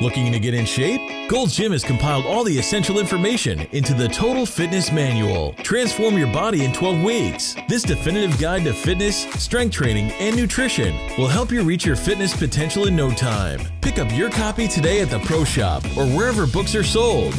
Looking to get in shape? Gold's Gym has compiled all the essential information into the Total Fitness Manual. Transform your body in 12 weeks. This definitive guide to fitness, strength training, and nutrition will help you reach your fitness potential in no time. Pick up your copy today at the Pro Shop or wherever books are sold.